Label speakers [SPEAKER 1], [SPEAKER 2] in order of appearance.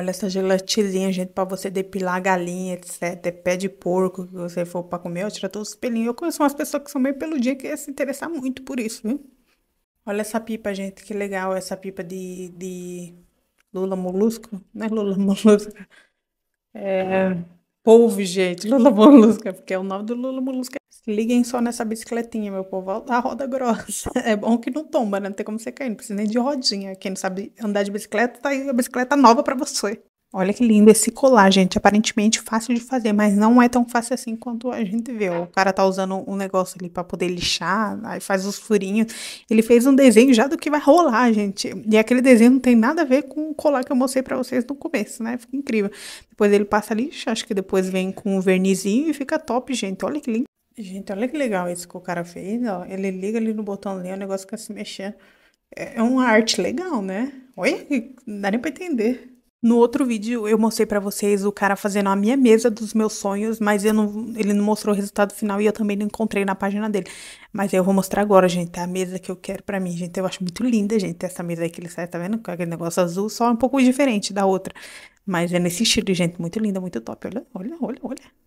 [SPEAKER 1] Olha essa gelatininha, gente, pra você depilar a galinha, etc. Pé de porco que você for pra comer, ó, tira todos os pelinhos. Eu conheço umas pessoas que são meio peludinhas que se interessar muito por isso, viu? Olha essa pipa, gente, que legal. Essa pipa de, de Lula Molusco, não é Lula Molusco? É, polvo, gente, Lula Molusca, porque é o nome do Lula Molusca. Liguem só nessa bicicletinha, meu povo, a roda grossa. É bom que não tomba, né? Não tem como você cair, não precisa nem de rodinha. Quem não sabe andar de bicicleta, tá aí a bicicleta nova pra você. Olha que lindo esse colar, gente. Aparentemente fácil de fazer, mas não é tão fácil assim quanto a gente vê. O cara tá usando um negócio ali para poder lixar, aí faz os furinhos. Ele fez um desenho já do que vai rolar, gente. E aquele desenho não tem nada a ver com o colar que eu mostrei para vocês no começo, né? Fica incrível. Depois ele passa lixa, acho que depois vem com um vernizinho e fica top, gente. Olha que lindo. Gente, olha que legal isso que o cara fez, ó. Ele liga ali no botão ali, o negócio fica se mexendo. É, é uma arte legal, né? Olha, não dá nem pra entender. No outro vídeo eu mostrei pra vocês o cara fazendo a minha mesa dos meus sonhos, mas não, ele não mostrou o resultado final e eu também não encontrei na página dele. Mas eu vou mostrar agora, gente, a mesa que eu quero pra mim, gente. Eu acho muito linda, gente, essa mesa aí que ele sai, tá vendo? Com aquele negócio azul, só um pouco diferente da outra. Mas é nesse estilo, gente, muito linda, muito top. Olha, olha, olha, olha.